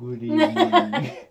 Good evening.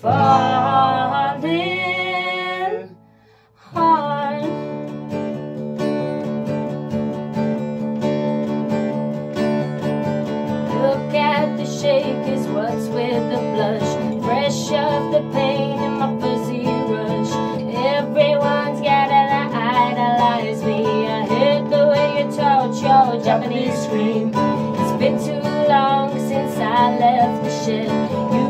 falling hard. Look at the shake is what's with the blush. Fresh of the pain in my fuzzy rush. Everyone's gotta idolize me. I heard the way you taught your Japanese scream. It's been too long since I left the ship. You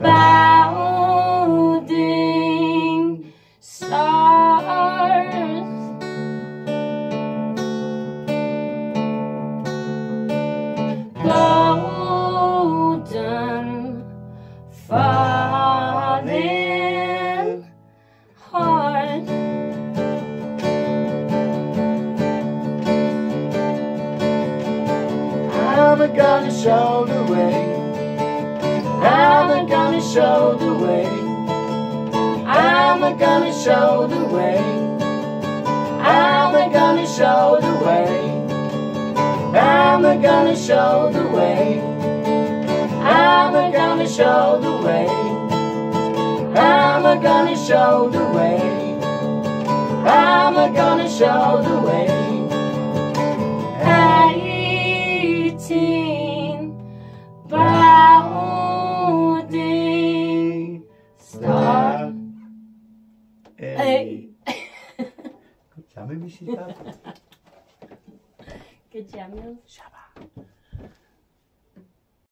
bounding stars. Golden, falling hard. I'm gonna show the way. I'm gonna show the way. I'm gonna show the way. I'm gonna show the way. I'm gonna show the way. I'm gonna show the way. I'm gonna show the way. I'm gonna show the way. maybe she's. Good job, Mills.